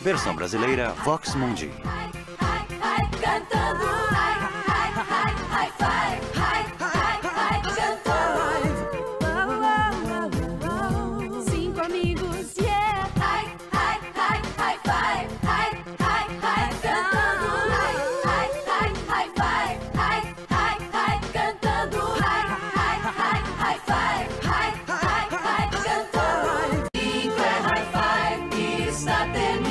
Versão brasileira Vox Mundi. nothing